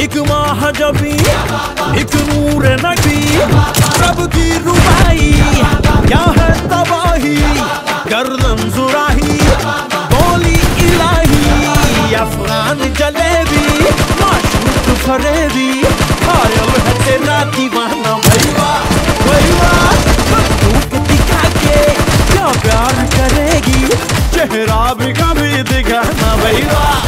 एक महाजबी एक नूर नबी। सब की रुबाई क्या है तबाही? गर्दन इलाही जान जलेबी माशूक फरेबी आयो है तेरा दीवाना दिखा के क्या प्यार करेगी, चेहरा भी कभी दिखाना भैया